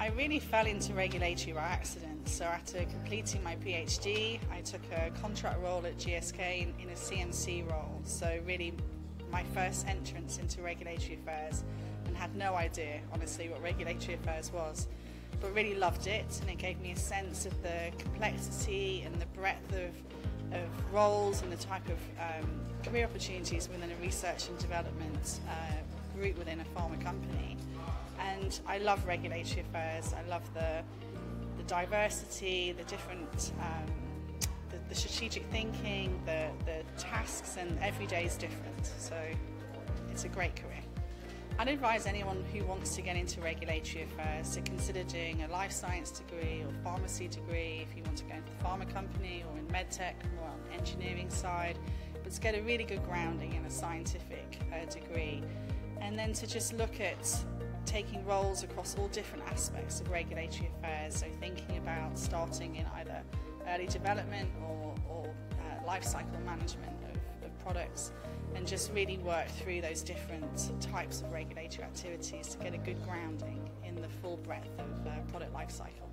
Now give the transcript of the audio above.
I really fell into regulatory by accident. So after completing my PhD, I took a contract role at GSK in, in a CMC role. So really my first entrance into regulatory affairs and had no idea, honestly, what regulatory affairs was. But really loved it and it gave me a sense of the complexity and the breadth of, of roles and the type of um, career opportunities within a research and development uh, group within a pharma company and I love regulatory affairs. I love the the diversity, the different, um, the, the, strategic thinking, the, the tasks, and every day is different. So it's a great career. I'd advise anyone who wants to get into regulatory affairs to consider doing a life science degree or pharmacy degree if you want to go into the pharma company or in medtech, more on the engineering side, but to get a really good grounding in a scientific uh, degree and then to just look at taking roles across all different aspects of regulatory affairs, so thinking about starting in either early development or, or uh, life cycle management of, of products and just really work through those different types of regulatory activities to get a good grounding in the full breadth of uh, product life cycle.